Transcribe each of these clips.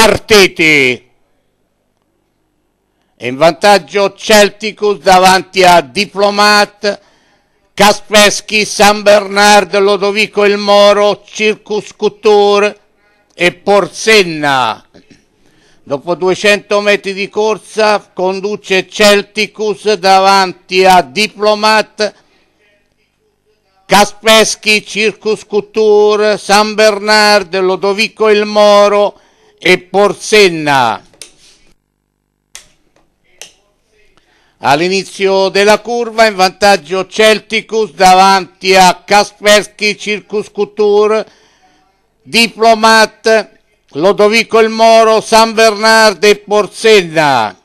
partiti. In vantaggio Celticus davanti a Diplomat, Kaspersky, San Bernard, Lodovico il Moro, Circus Couture e Porsenna. Dopo 200 metri di corsa conduce Celticus davanti a Diplomat, Kaspersky, Circus Couture, San Bernard, Lodovico il Moro e Porsenna. All'inizio della curva in vantaggio Celticus davanti a Kaspersky, Circus Couture, Diplomat, Lodovico il Moro, San Bernardo e Porsenna.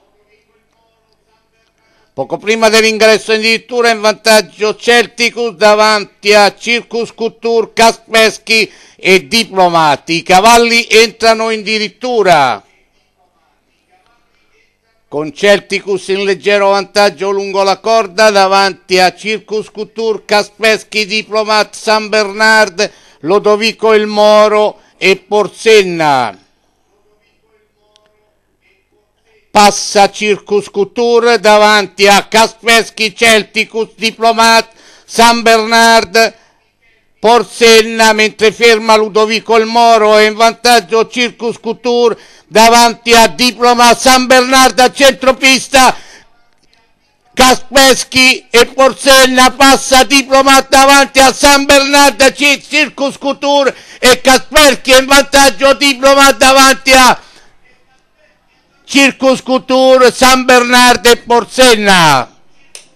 Poco prima dell'ingresso addirittura in vantaggio Celticus davanti a Circus Couture, Kaspersky e Diplomat. I cavalli entrano in dirittura con Celticus in leggero vantaggio lungo la corda davanti a Circus Couture, Kaspersky, Diplomat, San Bernard, Lodovico il Moro e Porsenna. Passa Circus Couture davanti a Kaspersky, Celticus, Diplomat, San Bernard, Porsenna, mentre ferma Ludovico il Moro e in vantaggio Circus Couture davanti a Diploma San Bernardo a centropista Kaspersky e Porsenna passa Diploma davanti a San Bernardo Circus Couture e Kaspersky in vantaggio Diploma davanti a Circus Couture San Bernardo e Porsenna